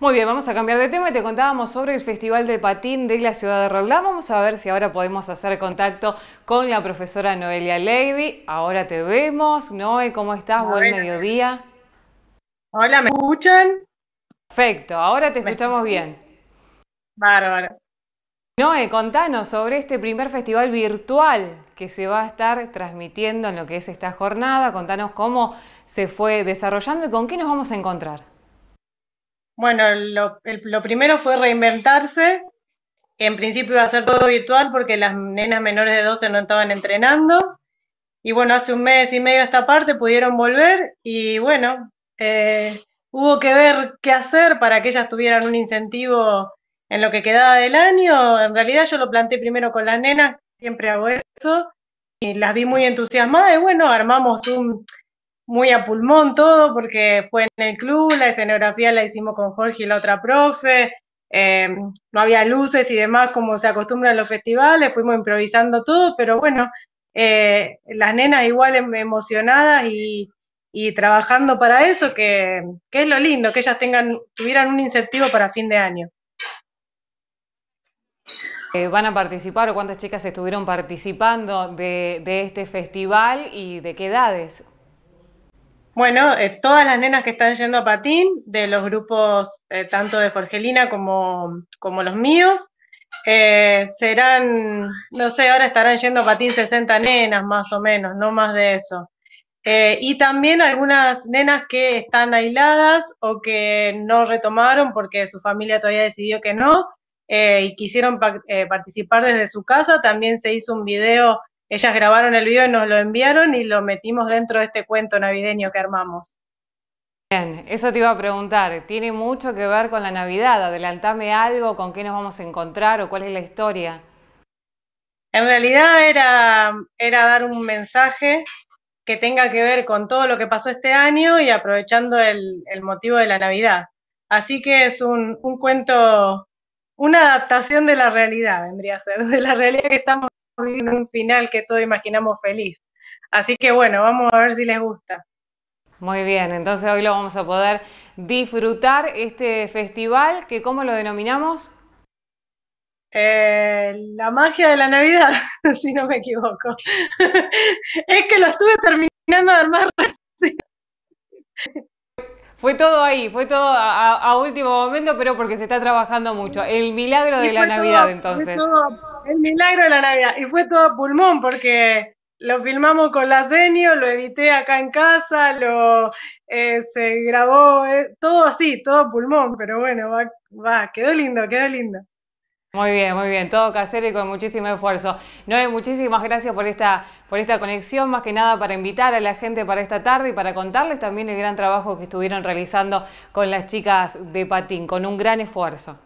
Muy bien, vamos a cambiar de tema y te contábamos sobre el Festival de Patín de la ciudad de Roldán. Vamos a ver si ahora podemos hacer contacto con la profesora Noelia Lady. Ahora te vemos. Noe, ¿cómo estás? Buen mediodía. Hola, ¿me escuchan? Perfecto, ahora te escuchamos bien. Bárbaro. Noe, contanos sobre este primer festival virtual que se va a estar transmitiendo en lo que es esta jornada. Contanos cómo se fue desarrollando y con qué nos vamos a encontrar. Bueno, lo, lo, primero fue reinventarse. En principio iba a ser todo virtual porque las nenas menores de 12 no estaban entrenando. Y bueno, hace un mes y medio esta parte pudieron volver y bueno, eh, hubo que ver qué hacer para que ellas tuvieran un incentivo en lo que quedaba del año. En realidad yo lo planteé primero con las nenas, siempre hago eso, y las vi muy entusiasmadas y bueno, armamos un, muy a pulmón todo, porque fue en el club, la escenografía la hicimos con Jorge y la otra profe, eh, no había luces y demás como se acostumbra en los festivales, fuimos improvisando todo, pero bueno, eh, las nenas igual em, emocionadas y, trabajando para eso, que, es lo lindo, que ellas tengan, tuvieran un incentivo para fin de año. Eh, ¿Van a participar o cuántas chicas estuvieron participando de este festival y de qué edades? Bueno, eh, todas las nenas que están yendo a patín, de los grupos eh, tanto de Jorgelina como, como los míos, eh, serán, no sé, ahora estarán yendo a patín 60 nenas más o menos, no más de eso. y también algunas nenas que están aisladas o que no retomaron porque su familia todavía decidió que no y quisieron participar desde su casa, también se hizo un video ellas grabaron el video y nos lo enviaron y lo metimos dentro de este cuento navideño que armamos. Bien, eso te iba a preguntar, ¿tiene mucho que ver con la Navidad? Adelantame algo, con qué nos vamos a encontrar o cuál es la historia. En realidad era, era dar un mensaje que tenga que ver con todo lo que pasó este año y aprovechando el, motivo de la Navidad. Así que es un, un cuento, una adaptación de la realidad, vendría a ser, de la realidad que estamos un final que todos imaginamos feliz. Así que bueno, vamos a ver si les gusta. Muy bien, entonces hoy lo vamos a poder disfrutar este festival que ¿cómo lo denominamos? Eh, la magia de la Navidad, si no me equivoco. es que lo estuve terminando de armar. Fue todo ahí, fue todo a, último momento, pero porque se está trabajando mucho. El milagro de la Navidad, entonces el milagro de la Navidad. Y fue todo pulmón porque lo filmamos con la Senio, lo edité acá en casa, lo eh, se grabó, eh, todo así, todo pulmón, pero bueno, va, va, quedó lindo, quedó lindo. Muy bien, muy bien, todo casero y con muchísimo esfuerzo. Noé, muchísimas gracias por esta, por esta conexión, más que nada para invitar a la gente para esta tarde y para contarles también el gran trabajo que estuvieron realizando con las chicas de Patín, con un gran esfuerzo.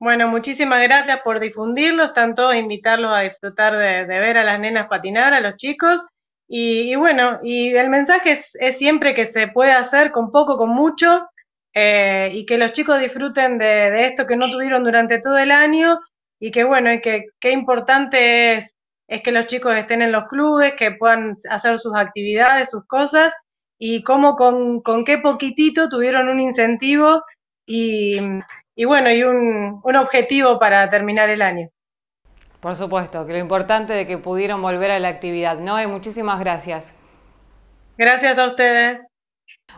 Bueno, muchísimas gracias por difundirlo. Están todos invitarlos a disfrutar de, ver a las nenas patinar, a los chicos. Y, bueno, y el mensaje es, siempre que se puede hacer con poco, con mucho, eh, y que los chicos disfruten de, esto que no tuvieron durante todo el año, y que bueno, y que qué importante es, que los chicos estén en los clubes, que puedan hacer sus actividades, sus cosas, y cómo con, con qué poquitito tuvieron un incentivo y, y bueno, y un, un objetivo para terminar el año. Por supuesto, que lo importante de que pudieron volver a la actividad. Noé, muchísimas gracias. Gracias a ustedes.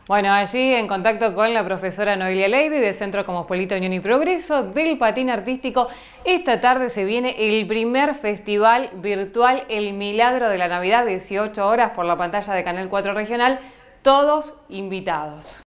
Bueno, allí en contacto con la profesora Noelia Lady del Centro Cosmopolita Unión y Progreso del Patín Artístico, esta tarde se viene el primer festival virtual El Milagro de la Navidad, 18 horas por la pantalla de Canal 4 Regional, todos invitados.